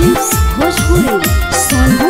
Hoshpuri, Sonhu.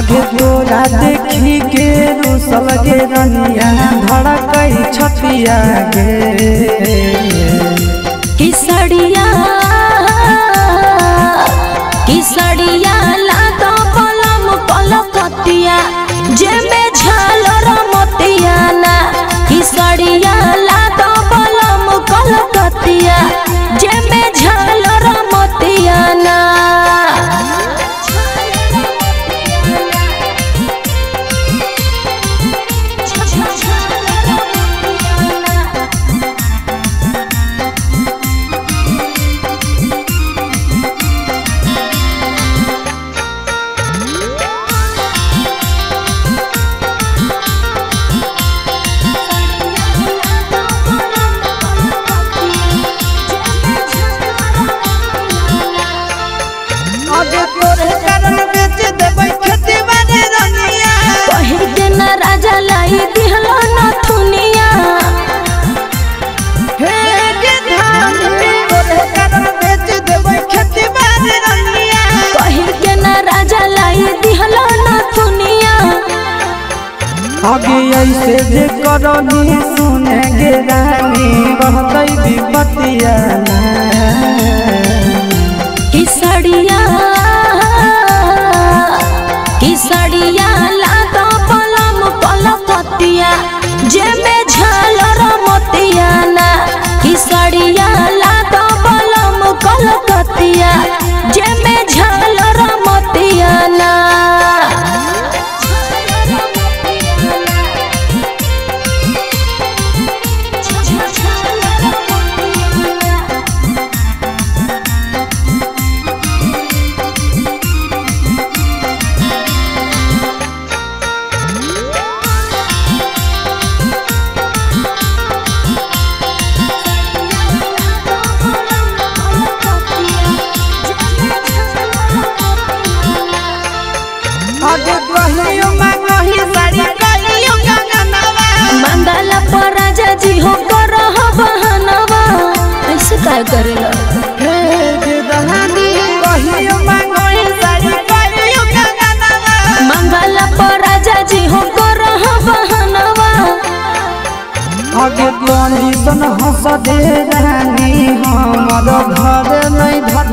आगे तोरा देखी के रूस लगे रनिया धड़कई छतिया गे किसड़िया किसड़िया कलकतिया झालर मतिया ना। किसड़िया जेमे आगे ऐसे जे करनी सुने गे रानी रहतई विपतिया किसड़िया मांगही साड़ी गंगनवा। मंगल पर राजा जी हो कर बहनवा ऐसे काय करेला? गे दहानी कहियो साड़ी कहियो गंगनवा। मंगल पर राजा जी हो कर बहनवा आगे कंडीशन हंस दे रानी हमर घर नहीं धतिया